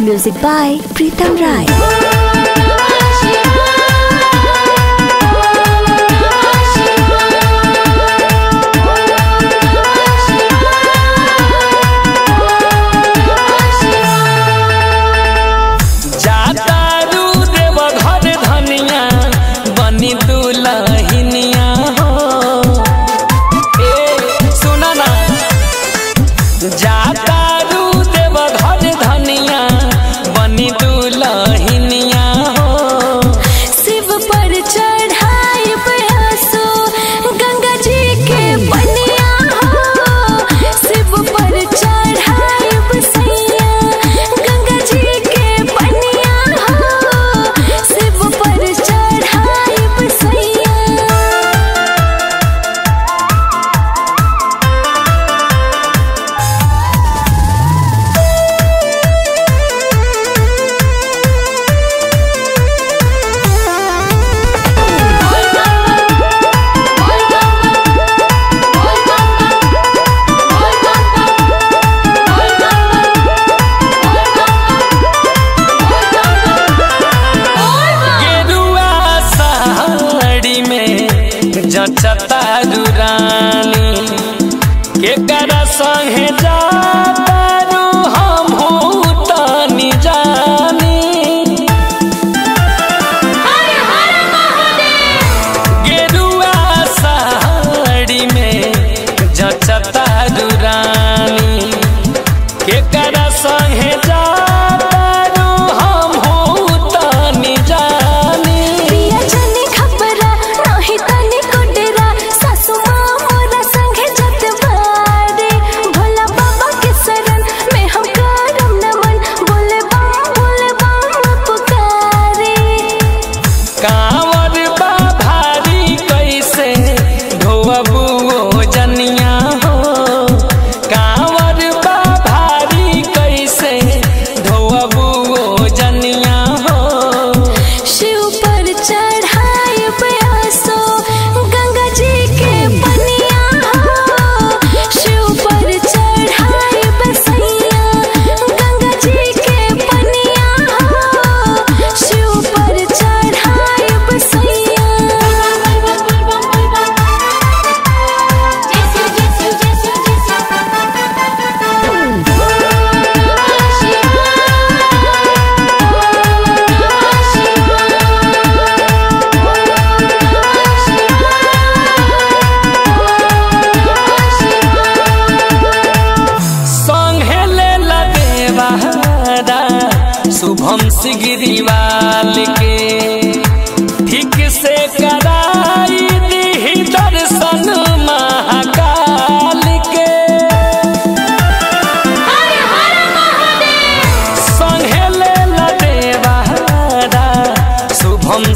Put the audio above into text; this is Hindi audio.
Music by Pritham Rai. your top पहुँच गिरिवाल के ठीक से कराई दी दर्शन महाकाल के संहेले शुभम